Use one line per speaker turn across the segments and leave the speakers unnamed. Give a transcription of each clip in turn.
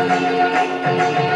Música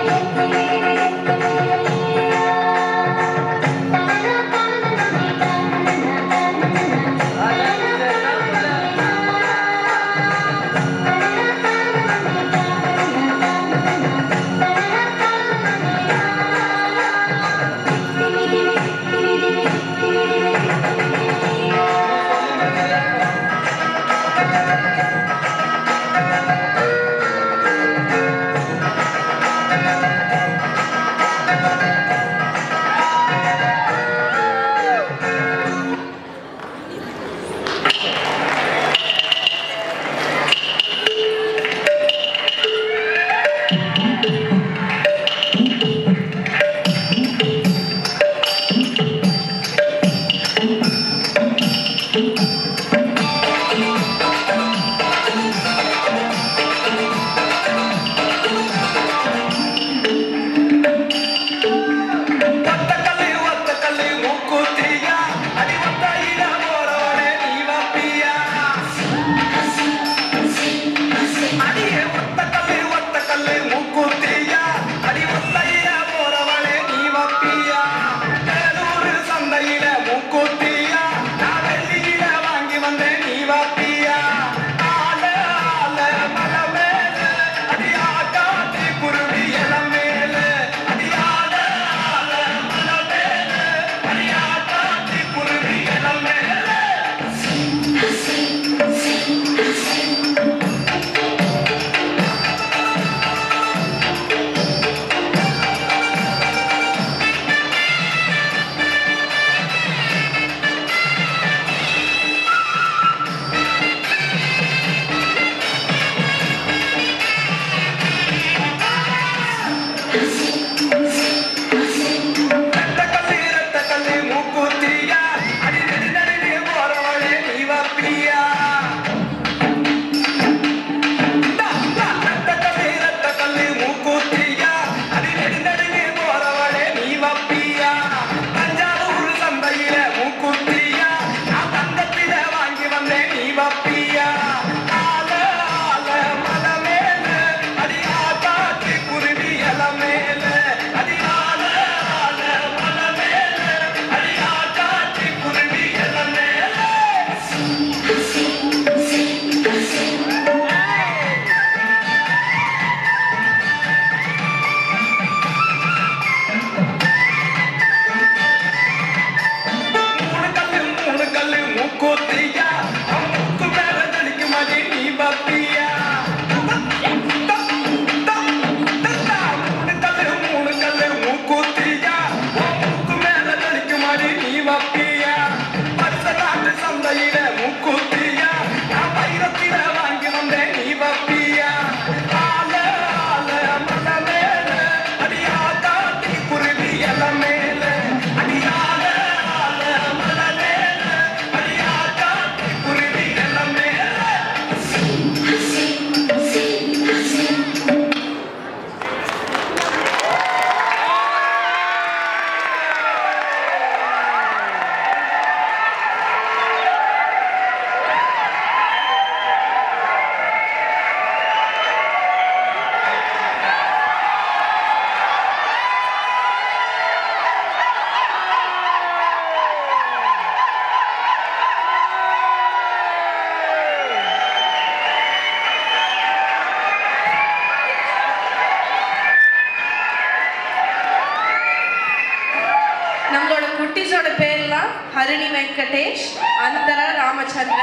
Venkatesh Antar Ramchandra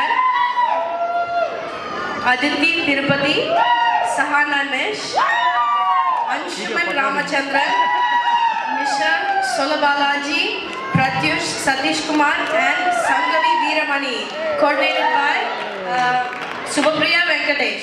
Aditi, Tirupati Sahanesh Anshuman Ramchandra Mishra Solbalaji, Pratyush Satish Kumar and Sangavi, Veeramani. Coordinated by Subhapriya Venkatesh.